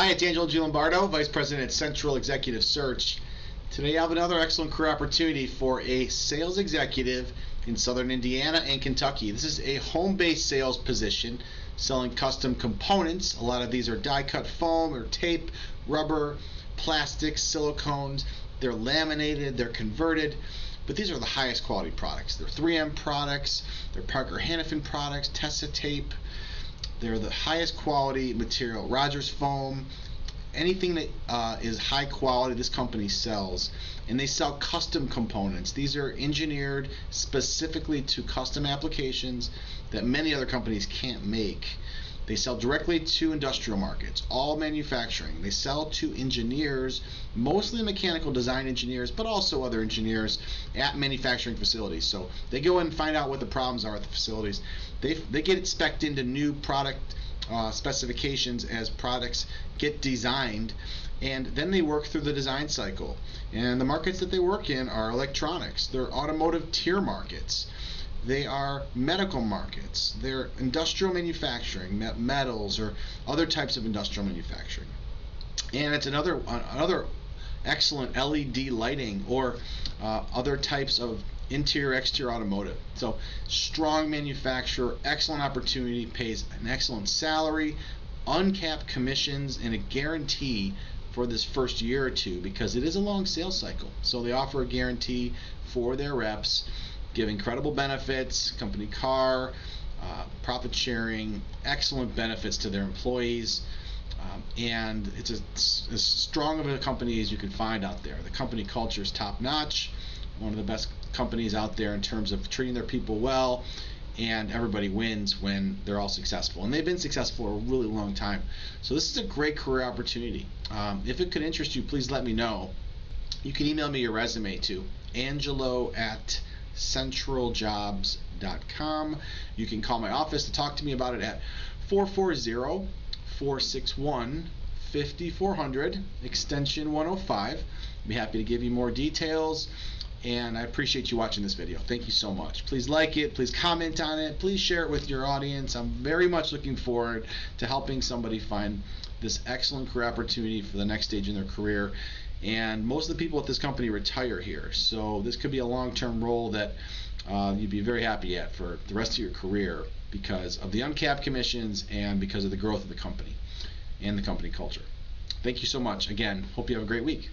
Hi, it's Angelo Gilambardo, Vice President at Central Executive Search. Today I have another excellent career opportunity for a sales executive in southern Indiana and Kentucky. This is a home-based sales position selling custom components. A lot of these are die-cut foam or tape, rubber, plastics, silicones. They're laminated, they're converted, but these are the highest quality products. They're 3M products, they're Parker Hannifin products, Tesa tape. They're the highest quality material. Rogers foam, anything that uh, is high quality, this company sells. And they sell custom components. These are engineered specifically to custom applications that many other companies can't make. They sell directly to industrial markets, all manufacturing. They sell to engineers, mostly mechanical design engineers, but also other engineers at manufacturing facilities. So they go and find out what the problems are at the facilities. They, they get specced into new product uh, specifications as products get designed and then they work through the design cycle. And the markets that they work in are electronics, they're automotive tier markets. They are medical markets. They're industrial manufacturing, metals or other types of industrial manufacturing. And it's another another excellent LED lighting or uh, other types of interior exterior automotive. So strong manufacturer, excellent opportunity, pays an excellent salary, uncapped commissions, and a guarantee for this first year or two because it is a long sales cycle. So they offer a guarantee for their reps give incredible benefits, company car, uh, profit sharing, excellent benefits to their employees. Um, and it's a, as strong of a company as you can find out there. The company culture is top notch, one of the best companies out there in terms of treating their people well, and everybody wins when they're all successful. And they've been successful for a really long time. So this is a great career opportunity. Um, if it could interest you, please let me know. You can email me your resume to angelo at centraljobs.com. You can call my office to talk to me about it at 440 461 5400, extension 105. I'd be happy to give you more details. And I appreciate you watching this video. Thank you so much. Please like it. Please comment on it. Please share it with your audience. I'm very much looking forward to helping somebody find this excellent career opportunity for the next stage in their career and most of the people at this company retire here. So this could be a long-term role that uh, you'd be very happy at for the rest of your career because of the uncapped commissions and because of the growth of the company and the company culture. Thank you so much. Again, hope you have a great week.